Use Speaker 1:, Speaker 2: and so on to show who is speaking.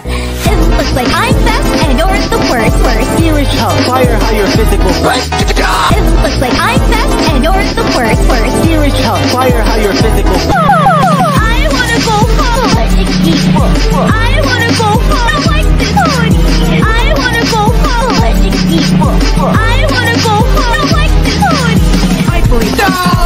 Speaker 1: it looks like I'm best and you're the worst. worst. Here
Speaker 2: is how fire higher physical breath.
Speaker 1: It looks like I'm best and yours the worst. worst.
Speaker 2: Here is how fire higher physical oh,
Speaker 1: I wanna go home. I wanna go home. I like this. I wanna go home. I wanna go home. I like this. I
Speaker 2: believe.